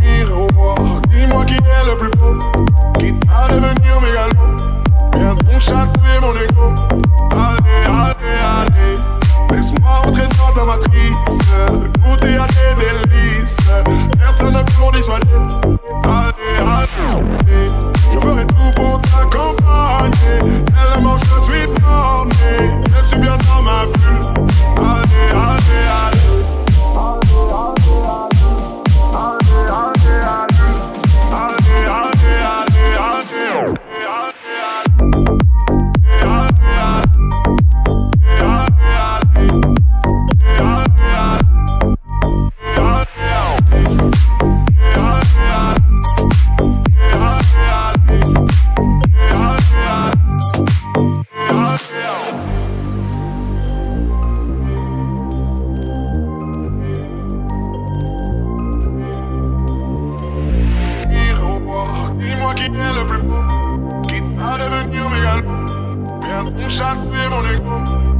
Miroir, dis-moi qui est le plus beau, qui t'a Shot them on their